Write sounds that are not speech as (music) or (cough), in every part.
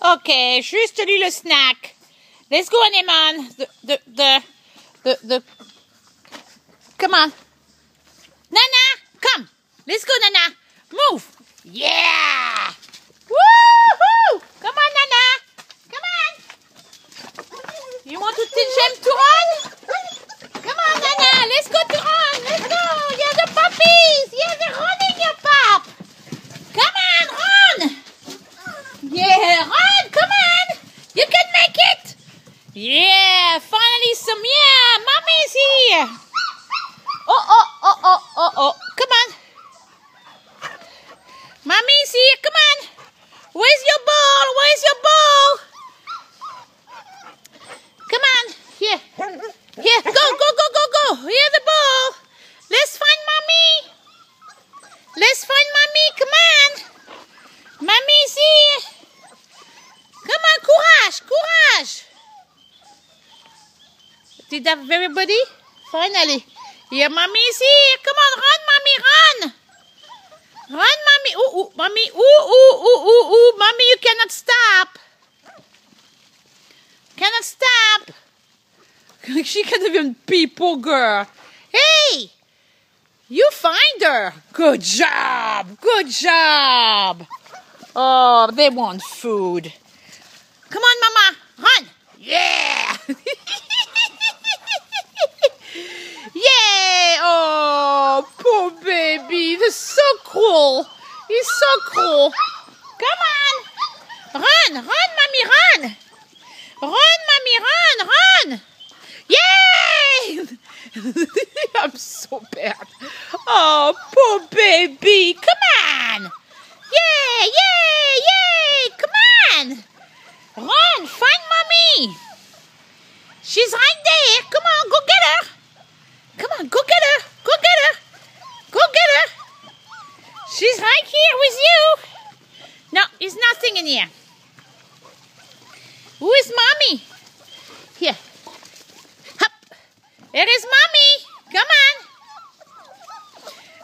Ok, juste le snack. Let's go, Anemone. The, the, the, the, the, come on. Nana, come. Let's go, Nana. Move. Yeah. Woohoo! Come on, Nana. Come on. You want to teach them to run? Come on, Nana. Let's go to run. Let's go. Yeah, the puppies. Yeah, they're running, your pup. Come on, run. Yeah, run. Come on. You can make it. Yeah, finally some. Yeah, mommy's here. Oh, oh, oh, oh, oh, oh. Come on. Mommy's here. Come on. Where's your ball? Where's your ball? Come on. Here. Here. Go, go, go, go, go. Here's the ball. Let's find mommy. Let's find mommy. Come on. Mommy's here. Come on, courage, courage. Did that everybody? Finally. Yeah, mommy's here. Come on, run, mommy, run. Run, mommy. Ooh, ooh, mommy. Ooh, ooh, ooh, ooh, ooh. Mommy, you cannot stop. Cannot stop. (laughs) she can't even pee, poor girl. Hey, you find her. Good job. Good job. Oh, they want food. Come on, mama. Run. Yeah. Yay! Oh, poor baby. He's so cruel. He's so cool. Come on. Run, run, mommy, run. Run, mommy, run, run. Yay! (laughs) I'm so bad. Oh, poor baby. Come on. Yay, yay, yay. Come on. Run, find mommy. She's right there. Come on, go get her. Come on, go get her. Go get her. Go get her. Right here with you. No, there's nothing in here. Who is mommy? Here. Hop. There is mommy. Come on.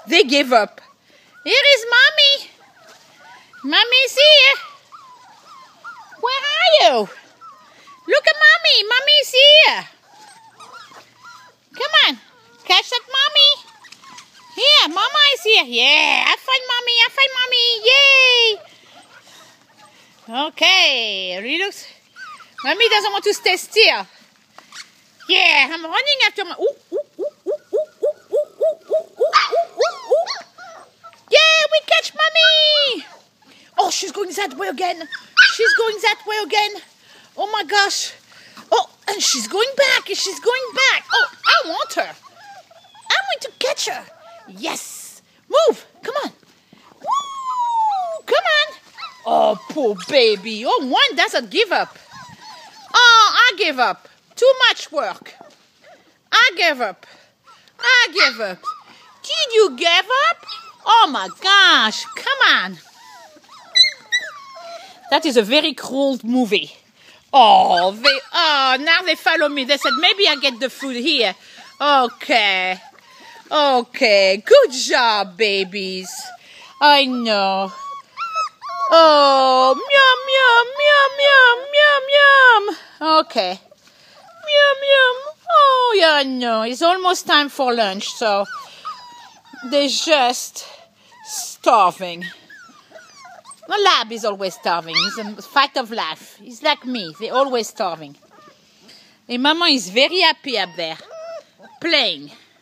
They gave up. It is mommy. Mommy's here. Where are you? Look at mommy. Mommy's here. Come on. Catch that mommy. Here, mama is here. Yeah, I find mommy. I find mommy. Yay. Okay. Looks. Mommy doesn't want to stay still. Yeah, I'm running after my. Ooh, ooh. Yeah, we catch mommy. Oh, she's going that way again. She's going that way again. Oh my gosh. Oh, and she's going back. She's going back. Oh, I want her. I'm going to catch her. Yes. Move. Come on. Woo! Come on. Poor baby. Oh, one doesn't give up. Oh, I give up. Too much work. I give up. I give up. Did you give up? Oh my gosh. Come on. That is a very cruel movie. Oh, they oh now they follow me. They said maybe I get the food here. Okay. Okay. Good job, babies. I know. Oh, meow meow meow meow meow meow. Okay. Meow meow. Oh yeah, know. It's almost time for lunch, so they're just starving. The lab is always starving. It's a fact of life. It's like me. They're always starving. And Mama is very happy up there, playing.